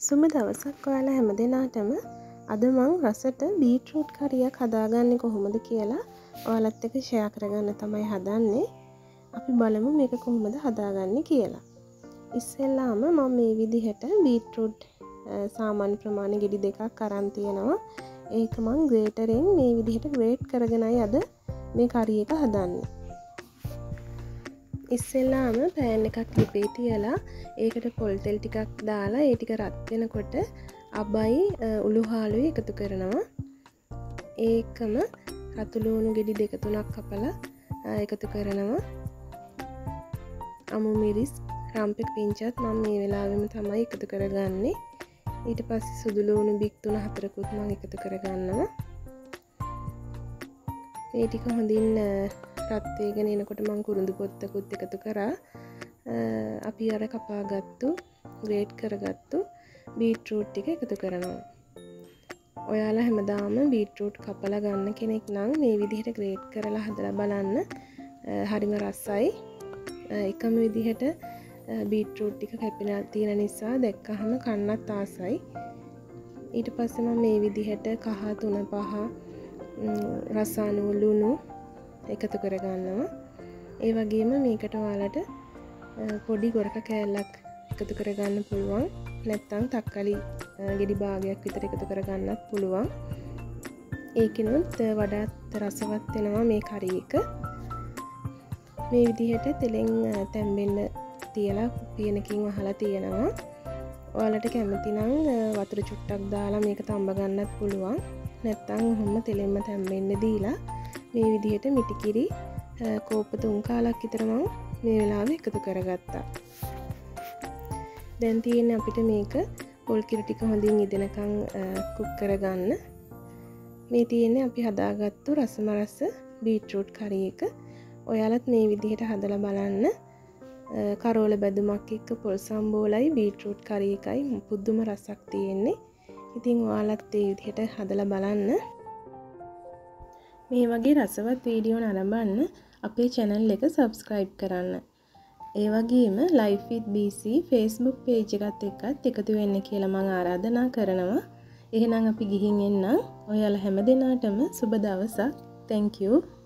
සුම දවසක් ඔයාලා හැම දෙනාටම අද මං රසට බීටරූට් කරියක් හදාගන්න කොහොමද කියලා ඔයාලත් එක ෂයා කරගන්න තමයි හදන්නේ. අපි බලමු මේක කොහොමද හදාගන්න කියලා. ඉස්සෙල්ලාම මම මේ විදිහට බීටරූට් සාමාන්‍ය ප්‍රමාණ ගෙඩි දෙකක් කරන්තියෙනවා ඒක මං ග්‍රේටරෙන් මේ විදිහට ග්‍රේට් කරගෙනයි අද මේ කරිය එක හදන්නේ. ඉස්සෙල්ලාම පෑන් එකක් ලිපේ තියලා ඒකට පොල්තෙල් ටිකක් දාලා ඒටික රත්වෙනකොට අබයි උළුහාලුයි එකතු කරනවා. ඒකම රතුලූුණු ගෙඩි දෙකතුනක් කපල එකතු කරනවා. අමු මිරිස් රම්පෙක් පිංචත් මම මේ වෙලාවෙම තමයි එකතු කරගන්නේ. ඊට පස්ස සුදුලූුණු බික්තුන හතරකුත් මං එකතු කරගන්නවා. ඒටික හොඳින් රත්වේගෙන එනකොට මං කුරුඳු පොත්තකුත් එකතු කරා. අපි අර කපාගත්තු ග්‍රේට් කරගත්තු බීටරූට් ටික එකතු කරනවා. ඔයාලා හැමදාම බීටරූට් කපල ගන්න කෙනෙක් නම් මේ විදිහට ග්‍රේට් කරලා හදලා බලන්න. හරිම රස්සයි එකම විදිහට බීටරූට් ටික කැපෙන තියෙන නිසා දැක්කහම කන්නත් ආසයි. ඊට පස්සම මේ විදිහට කහ තුන පහ රසානුව ලුණු එකතු කරගන්නවා. ඒ වගේම මේකට වාලට පොඩි ගොරක කෑල්ලක් එකතු කරගන්න පුළුවන්. නැත්තං තක්කලි ගෙඩි භාගයක් විතර එකතු කරගන්නත් පුළුවන්. ඒකනුත් වඩාත් රසවත් වෙනවා මේ කරි එක. මේ විදිහට තෙලෙන් තැම්බෙන්න තියලා පියනකින් වහලා තියෙනවා. ඔයාලට කැමතිනම් වතුර චුට්ටක් දාලා මේක තම්බ ගන්නත් පුළුවන්. නැත්තං හොම තෙලෙම්ම තැම්බෙන්න දීලා මේ විදිහට මිටිකිරි කෝප තුන් කාලක් ඉතරමං මේ වෙලාව එකතු කරගත්තා. දැන් තියෙන අපිට මේක පොල්කිර ටික හොඳින් ඉදෙනකං කුක් කරගන්න. මේ තියෙන්නේ අපි හදාගත්තු රසමරස්ස බීටරූට් කරි එක. ඔයාලත් මේ විදිහට හදල බලන්න. කරෝල බැදුමක් එක්ක පොල් සම්බෝලයි බීටරූට් කරි එකයි පුද්දුම රසක් තියෙන්නේ. ඉතිං ඔයාලත් ඒ විදිහට හදල බලන්න. මේ වගේ රසවත් වීඩියෝ නරඹන්න අපේ චැනල් එක සබස්ක්‍රයිබ් කරන්න. ඒ වගේම ලයිෆිත් BC ෆේස්බුක් පේජ් එකත් එක්කත් එකතු වෙන්න කියලා මං ආරාධනා කරනවා. එහෙනම් අපි ගිහින් එන්නම්. ඔයාලා හැම දෙනාටම සුබ දවසක්. thank you